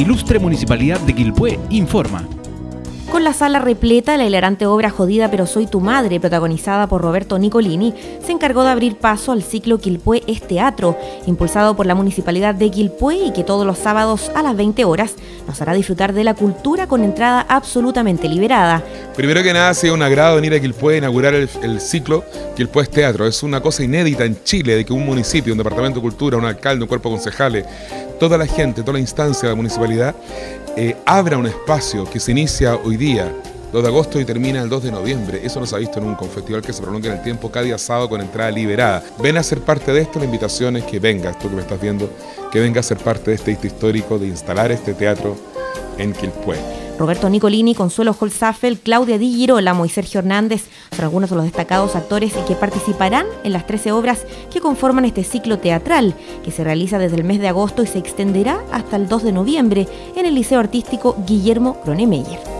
Ilustre Municipalidad de Quilpué informa. Con la sala repleta, la hilarante obra Jodida pero soy tu madre, protagonizada por Roberto Nicolini, se encargó de abrir paso al ciclo Quilpué es Teatro, impulsado por la Municipalidad de Quilpué y que todos los sábados a las 20 horas nos hará disfrutar de la cultura con entrada absolutamente liberada. Primero que nada, ha sido un agrado venir a Quilpué a inaugurar el, ciclo Quilpué es Teatro. Es una cosa inédita en Chile de que un municipio, un departamento de cultura, un alcalde, un cuerpo de concejales, toda la gente, toda la instancia de la municipalidad eh, abra un espacio que se inicia hoy día, 2 de agosto y termina el 2 de noviembre. Eso no se ha visto nunca, un festival que se prolonga en el tiempo cada día sábado con entrada liberada. Ven a ser parte de esto, la invitación es que vengas, tú que me estás viendo, que venga a ser parte de este hito histórico de instalar este teatro en Quilpué. Roberto Nicolini, Consuelo Holzafel, Claudia Di Girolamo y Sergio Hernández son algunos de los destacados actores que participarán en las 13 obras que conforman este ciclo teatral, que se realiza desde el mes de agosto y se extenderá hasta el 2 de noviembre en el Liceo Artístico Guillermo Cronemeyer.